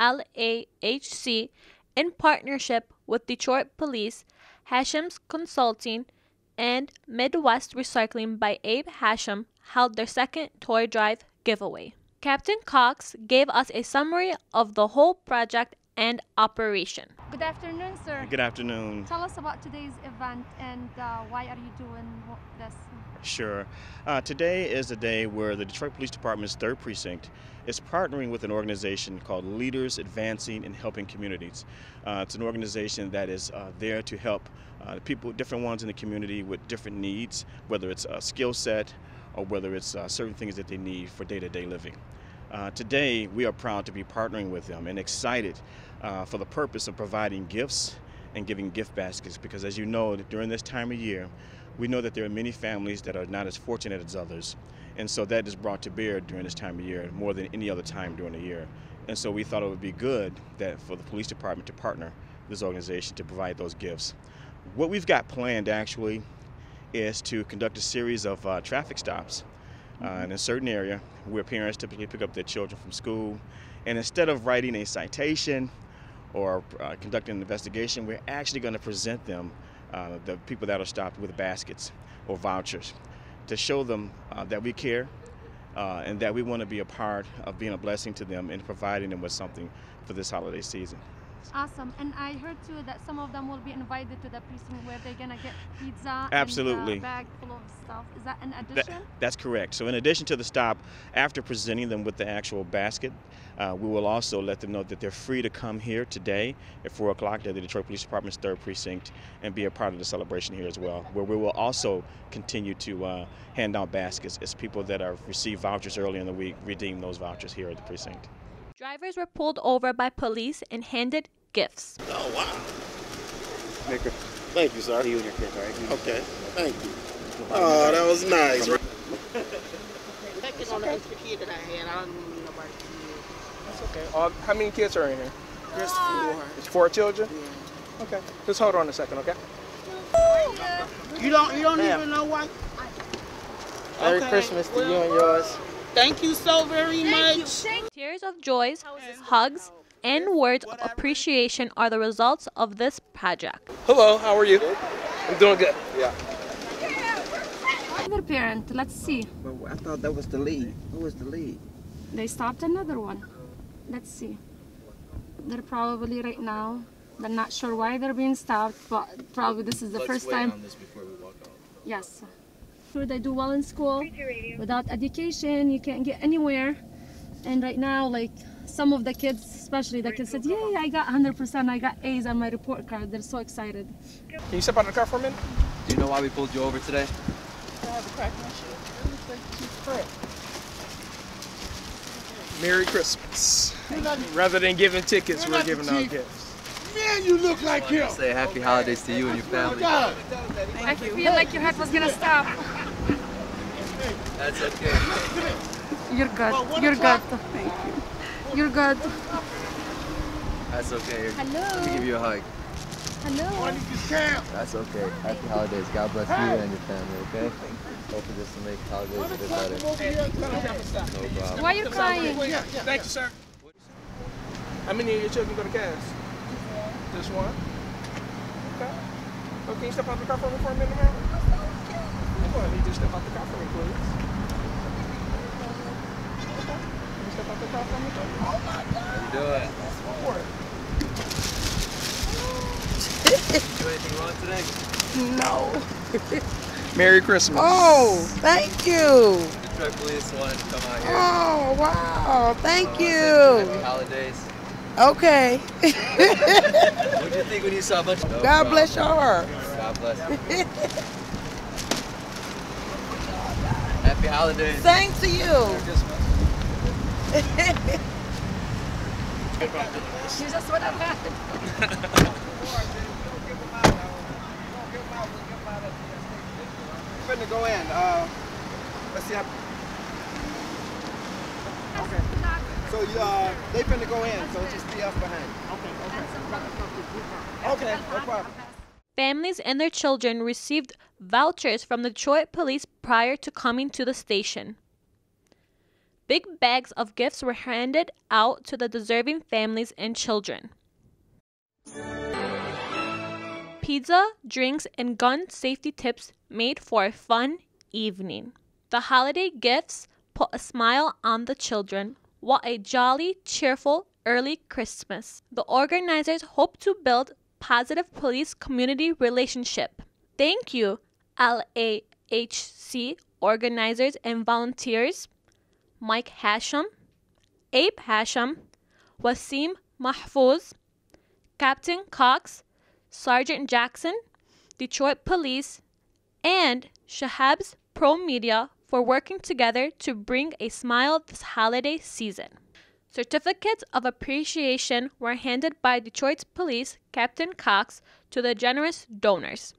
LAHC, in partnership with Detroit Police, Hachem's Consulting, and Midwest Recycling by Abe Hachem, held their second toy drive giveaway. Captain Cox gave us a summary of the whole project and operation. Good afternoon, sir. Good afternoon. Tell us about today's event and uh, why are you doing this? Sure. Uh, today is a day where the Detroit Police Department's third precinct is partnering with an organization called Leaders Advancing and Helping Communities. Uh, it's an organization that is uh, there to help uh, people, different ones in the community with different needs, whether it's a skill set or whether it's uh, certain things that they need for day-to-day living. Uh, today, we are proud to be partnering with them and excited uh, for the purpose of providing gifts and giving gift baskets because as you know, during this time of year, we know that there are many families that are not as fortunate as others. And so that is brought to bear during this time of year more than any other time during the year. And so we thought it would be good that for the police department to partner this organization to provide those gifts. What we've got planned actually is to conduct a series of uh, traffic stops uh, in a certain area where parents typically pick up their children from school. And instead of writing a citation or uh, conducting an investigation, we're actually going to present them, uh, the people that are stopped, with baskets or vouchers to show them uh, that we care uh, and that we want to be a part of being a blessing to them and providing them with something for this holiday season. Awesome. And I heard too that some of them will be invited to the precinct where they're gonna get pizza Absolutely. and a bag full of stuff. Is that an addition? That, that's correct. So in addition to the stop, after presenting them with the actual basket, uh, we will also let them know that they're free to come here today at 4 o'clock at the Detroit Police Department's third precinct and be a part of the celebration here as well, where we will also continue to uh, hand out baskets as people that have received vouchers early in the week redeem those vouchers here at the precinct. Drivers were pulled over by police and handed gifts. Oh, wow. Nicker. Thank you, sir. You and your kids, all right? Okay, thank you. Oh, that was nice. Checking on the extra kid that I had. I don't need nobody That's okay. Uh, how many kids are in here? Just four. It's four children? Yeah. Okay. Just hold on a second, okay? You don't you don't even know why? Merry Okay, Christmas to you and yours. Thank you so very much. Tears of joys, hugs, and words of appreciation are the results of this project. Hello, how are you? I'm doing good. Yeah. Other parent, let's see. But I thought that was the lead. Who was the lead? They stopped another one. Let's see. They're probably right now. They're not sure why they're being stopped, but probably this is the first time. Yes. Sure, they do well in school. Without education, you can't get anywhere. And right now, like some of the kids, especially the kids, said, "Yay! I got 100%. I got A's on my report card." They're so excited. Can you step out of the car for a minute? Do you know why we pulled you over today? I have a crack machine. Merry Christmas. Rather than giving tickets, we're giving out gifts. Man, you look like him. Say happy holidays to you and your oh family. God. I feel like your heart was gonna stop. That's okay. You're good. You're good. you. You're good. That's okay. Here, Hello. Let me give you a hug. Hello. That's okay. Happy holidays. God bless you and your family, okay? Hopefully this will make holidays a bit better. No problem. Why are you crying? Thank you, sir. How many of your children go to CAS? Just one? Okay. Oh, can you step out the car for me for a minute, ma'am? Come on, you just step out the car for me, please. Okay. Can you the car? Oh my God! You do it. Support. Do anything wrong today? No. Merry Christmas. Oh, thank you. Detroit Police wanted to come out here. Oh, wow. Thank oh, Happy you. Happy holidays. Okay. What did you think when you saw a bunch of... No God problem. bless your heart. God bless you. Happy holidays. Thanks to you. You just what happened. finna go in. Uh, let's see how. Okay. So you, uh, they finna go in, so just be up behind. Okay, okay. Okay, no problem. Families and their children received vouchers from the Detroit Police prior to coming to the station. Big bags of gifts were handed out to the deserving families and children. Pizza, drinks, and gun safety tips made for a fun evening. The holiday gifts put a smile on the children. What a jolly, cheerful, early Christmas. The organizers hope to build positive police community relationship. Thank you, LAHC organizers and volunteers. Mike Hacham, Abe Hachem, Wassim Mahfouz, Captain Cox, Sergeant Jackson, Detroit Police, and Shahab's Pro Media for working together to bring a smile this holiday season. Certificates of appreciation were handed by Detroit Police Captain Cox to the generous donors.